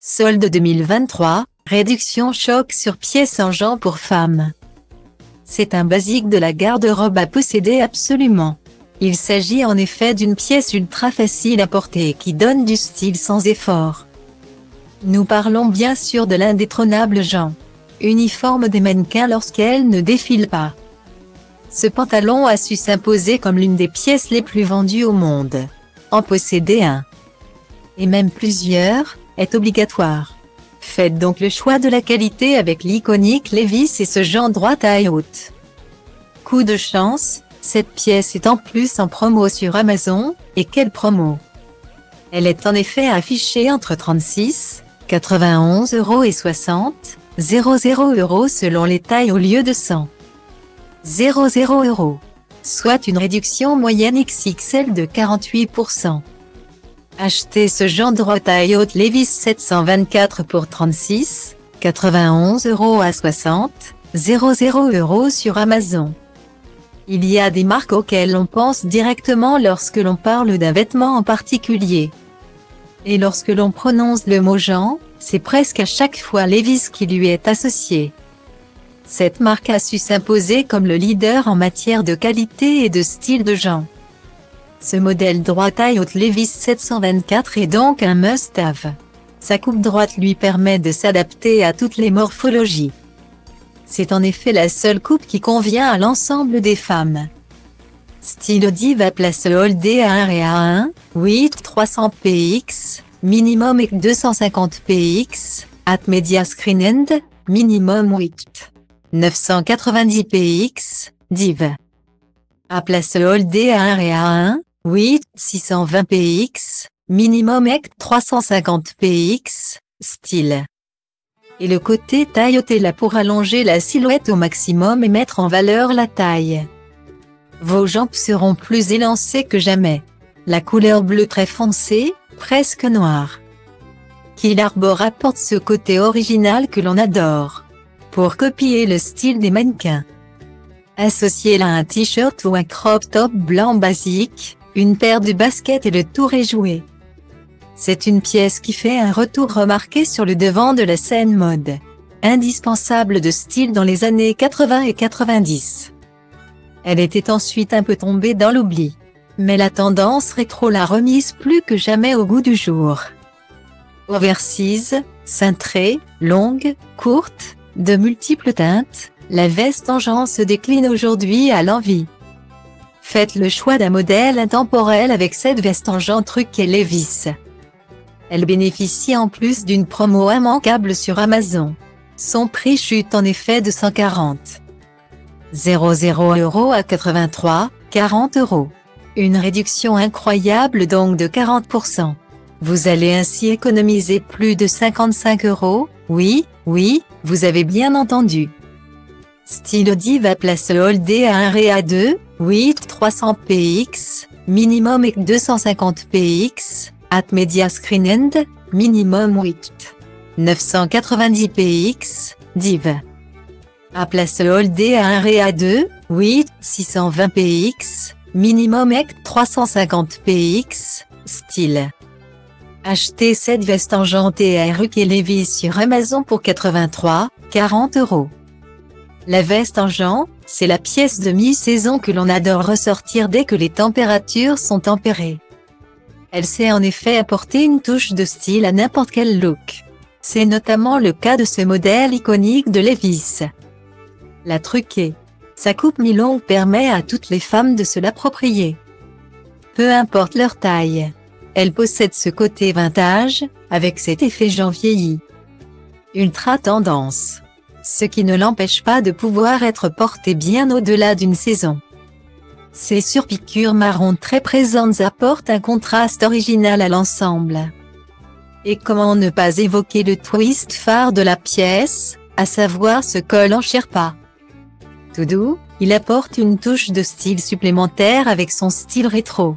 Solde 2023, réduction choc sur pièces en genre pour femmes. C'est un basique de la garde-robe à posséder absolument. Il s'agit en effet d'une pièce ultra facile à porter qui donne du style sans effort. Nous parlons bien sûr de l'indétrônable Jean. Uniforme des mannequins lorsqu'elle ne défile pas. Ce pantalon a su s'imposer comme l'une des pièces les plus vendues au monde. En posséder un, et même plusieurs, est obligatoire. Faites donc le choix de la qualité avec l'iconique Levis et ce genre droit taille haute. Coup de chance, cette pièce est en plus en promo sur Amazon, et quelle promo Elle est en effet affichée entre 36, 91 euros et 60, 00 euros selon les tailles au lieu de 100. 00 euros. Soit une réduction moyenne XXL de 48%. Achetez ce genre de taille haute Levis 724 pour 36, 91 euros à 60, 00 euros sur Amazon. Il y a des marques auxquelles on pense directement lorsque l'on parle d'un vêtement en particulier. Et lorsque l'on prononce le mot Jean, c'est presque à chaque fois Levis qui lui est associé. Cette marque a su s'imposer comme le leader en matière de qualité et de style de Jean. Ce modèle droit taille haute Levis 724 est donc un must-have. Sa coupe droite lui permet de s'adapter à toutes les morphologies. C'est en effet la seule coupe qui convient à l'ensemble des femmes. Style Diva place Hold A1 et A1, 8 300 px, minimum et 250 px, at media screen end, minimum 8 990 px, div. A place Hold A1 et A1, oui, 620 px, minimum EC 350 px, style. Et le côté est là pour allonger la silhouette au maximum et mettre en valeur la taille. Vos jambes seront plus élancées que jamais. La couleur bleu très foncé, presque noire. Qu'il arbore apporte ce côté original que l'on adore. Pour copier le style des mannequins. Associez-la à un t-shirt ou un crop top blanc basique, une paire de baskets et le tour est joué. C'est une pièce qui fait un retour remarqué sur le devant de la scène mode. Indispensable de style dans les années 80 et 90. Elle était ensuite un peu tombée dans l'oubli. Mais la tendance rétro l'a remise plus que jamais au goût du jour. Oversize, cintrée, longue, courte, de multiples teintes, la veste en se décline aujourd'hui à l'envie. Faites le choix d'un modèle intemporel avec cette veste en Jean Truc et Levis. Elle bénéficie en plus d'une promo immanquable sur Amazon. Son prix chute en effet de 140. 00 euros à 83, 40 euros. Une réduction incroyable donc de 40%. Vous allez ainsi économiser plus de 55 euros, oui, oui, vous avez bien entendu. Style Diva place Hold A1 et A2, 8 300 px, minimum et 250 px, at media screen end, minimum 8 990 px, div. À place Hold A1 et A2, 8 620 px, minimum et 350 px, style. Achetez cette veste enjantée à Ruck et Levis sur Amazon pour 83, 40 euros. La veste en Jean, c'est la pièce de mi-saison que l'on adore ressortir dès que les températures sont tempérées. Elle sait en effet apporter une touche de style à n'importe quel look. C'est notamment le cas de ce modèle iconique de Levis. La truquée. Sa coupe mi-longue permet à toutes les femmes de se l'approprier. Peu importe leur taille. Elle possède ce côté vintage, avec cet effet Jean vieilli. Ultra tendance ce qui ne l'empêche pas de pouvoir être porté bien au-delà d'une saison. Ces surpiqûres marron très présentes apportent un contraste original à l'ensemble. Et comment ne pas évoquer le twist phare de la pièce, à savoir ce col en sherpa? Tout doux, il apporte une touche de style supplémentaire avec son style rétro.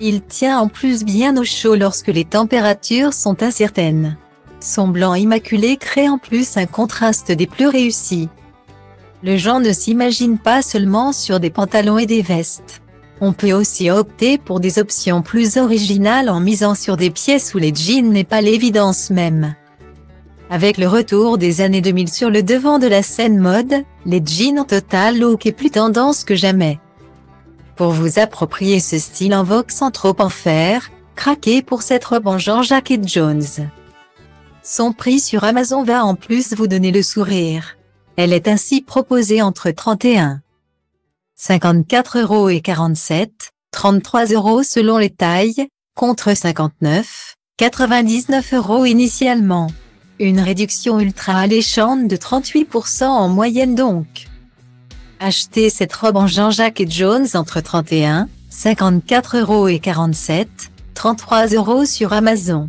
Il tient en plus bien au chaud lorsque les températures sont incertaines. Son blanc immaculé crée en plus un contraste des plus réussis. Le genre ne s'imagine pas seulement sur des pantalons et des vestes. On peut aussi opter pour des options plus originales en misant sur des pièces où les jeans n'est pas l'évidence même. Avec le retour des années 2000 sur le devant de la scène mode, les jeans en total look est plus tendance que jamais. Pour vous approprier ce style en vogue sans trop en faire, craquez pour cette robe en Jean-Jacques Jones. Son prix sur Amazon va en plus vous donner le sourire. Elle est ainsi proposée entre 31 54 euros et 47, 33 euros selon les tailles, contre 59, 99 euros initialement. Une réduction ultra alléchante de 38% en moyenne donc. Achetez cette robe en Jean-Jacques et Jones entre 31, 54 euros et 47, 33 euros sur Amazon.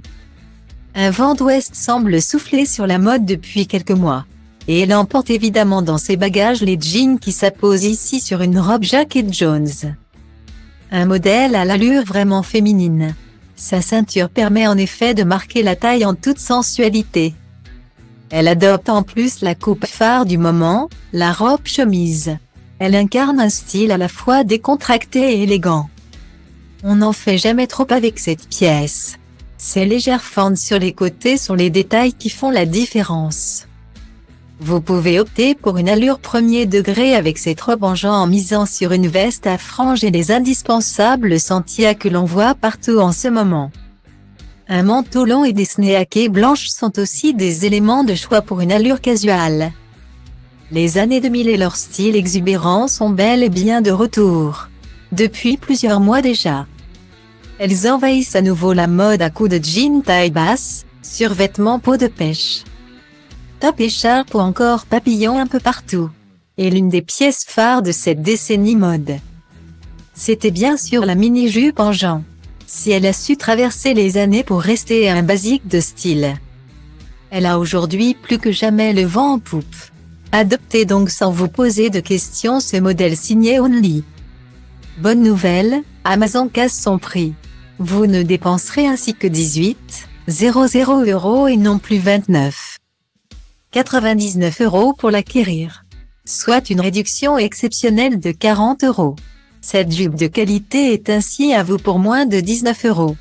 Un vent d'ouest semble souffler sur la mode depuis quelques mois. Et elle emporte évidemment dans ses bagages les jeans qui s'apposent ici sur une robe Jacket Jones. Un modèle à l'allure vraiment féminine. Sa ceinture permet en effet de marquer la taille en toute sensualité. Elle adopte en plus la coupe phare du moment, la robe chemise. Elle incarne un style à la fois décontracté et élégant. On n'en fait jamais trop avec cette pièce. Ces légères fentes sur les côtés sont les détails qui font la différence. Vous pouvez opter pour une allure premier degré avec cette robe en en misant sur une veste à franges et les indispensables sentiers que l'on voit partout en ce moment. Un manteau long et des sneakers blanches sont aussi des éléments de choix pour une allure casuale. Les années 2000 et leur style exubérant sont bel et bien de retour. Depuis plusieurs mois déjà. Elles envahissent à nouveau la mode à coups de jeans taille basse, survêtements peau de pêche top écharpe ou encore papillon un peu partout. Et l'une des pièces phares de cette décennie mode. C'était bien sûr la mini-jupe en Jean. Si elle a su traverser les années pour rester un basique de style. Elle a aujourd'hui plus que jamais le vent en poupe. Adoptez donc sans vous poser de questions ce modèle signé Only. Bonne nouvelle, Amazon casse son prix. Vous ne dépenserez ainsi que 18, 00 euros et non plus 29. 99 euros pour l'acquérir. Soit une réduction exceptionnelle de 40 euros. Cette jupe de qualité est ainsi à vous pour moins de 19 euros.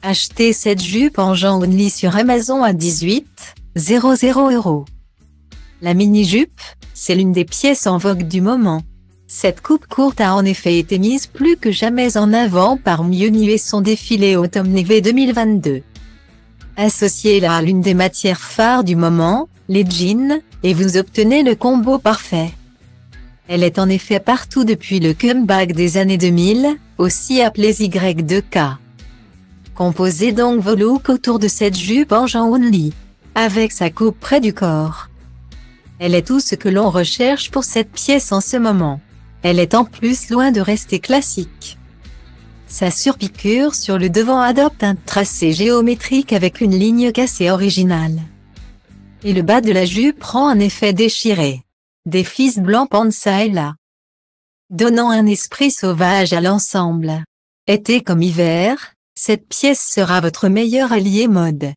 Achetez cette jupe en Jean Only sur Amazon à 18, 00 euros. La mini-jupe, c'est l'une des pièces en vogue du moment. Cette coupe courte a en effet été mise plus que jamais en avant par Mieux et son défilé automne-hiver 2022. Associez-la à l'une des matières phares du moment, les jeans, et vous obtenez le combo parfait. Elle est en effet partout depuis le comeback des années 2000, aussi appelé Y2K. Composez donc vos looks autour de cette jupe en Jean Only, avec sa coupe près du corps. Elle est tout ce que l'on recherche pour cette pièce en ce moment. Elle est en plus loin de rester classique. Sa surpiqûre sur le devant adopte un tracé géométrique avec une ligne cassée originale. Et le bas de la jupe prend un effet déchiré. Des fils blancs pendent ça et là. Donnant un esprit sauvage à l'ensemble. Été comme hiver, cette pièce sera votre meilleur allié mode.